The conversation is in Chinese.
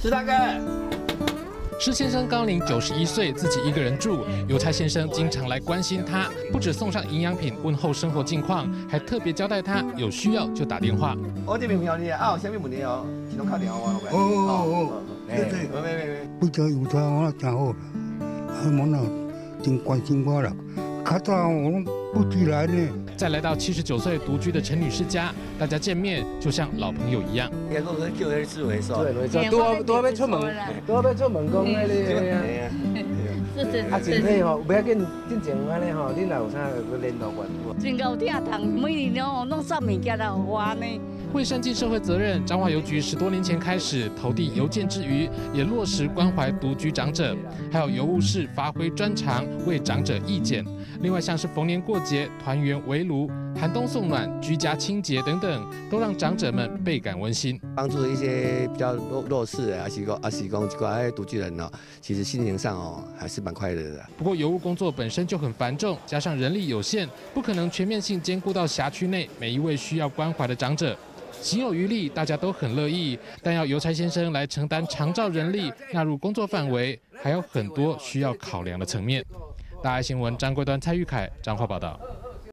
石大哥。施先生高龄九十一岁，自己一个人住。邮差先生经常来关心他，不止送上营养品问候生活近况，还特别交代他有需要就打电话。我这边朋友你啊，有啥物问题哦，自动打电话我。哦哦哦，对对，没没没。不知邮差我真好，他真关心我了，再来到七十九岁独居的陈女士家，大家见面就像老朋友一样。也都是叫那自回收，对，没错，多多要出门，多要出门讲那里。啊，真体吼，不要紧，进前安尼吼，恁若有啥个联络我。真够疼痛，每年哦物件来我呢。为善尽社会责任，彰化邮局十多年前开始投递邮件之余，也落实关怀独居长者，还有邮务室发挥专长，为长者义检。另外像是逢年过节、团圆围炉、寒冬送暖、居家清洁等等，都让长者们倍感温馨。帮助一些比较弱弱势的，还是讲还是讲这个独居人哦，其实心灵上哦还是蛮快乐的。不过邮务工作本身就很繁重，加上人力有限，不可能全面性兼顾到辖区内每一位需要关怀的长者。行有余力，大家都很乐意，但要邮差先生来承担长照人力纳入工作范围，还有很多需要考量的层面。大爱新闻张贵端、蔡玉凯、张华报道。